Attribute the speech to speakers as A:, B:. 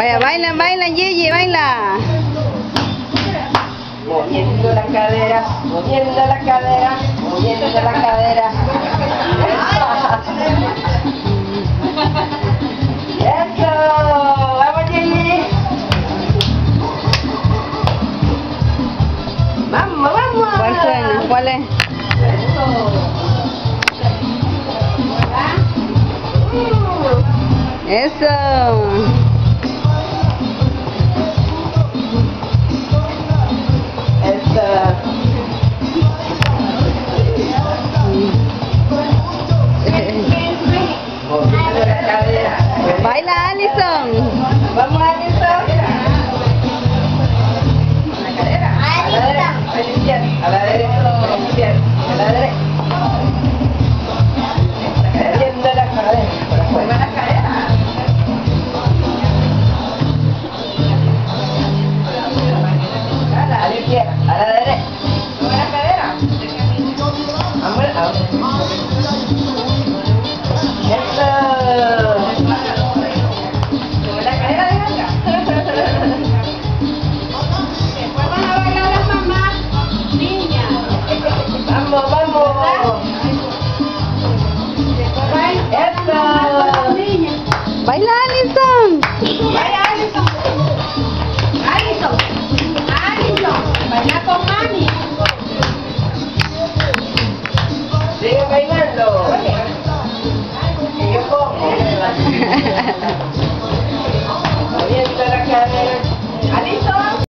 A: Vaya, bailan, bailan, Yeye, baila.
B: Moviendo la cadera, moviendo la cadera, moviendo la cadera.
A: ¿Cuál es? Eso. ¡Baila, Alison!
B: ¡Baila, Alison!
C: ¡Alison! ¡Alison!
B: ¡Baila con
C: mami! ¡Sigue
B: bailando!
C: ¿Qué yo
A: como?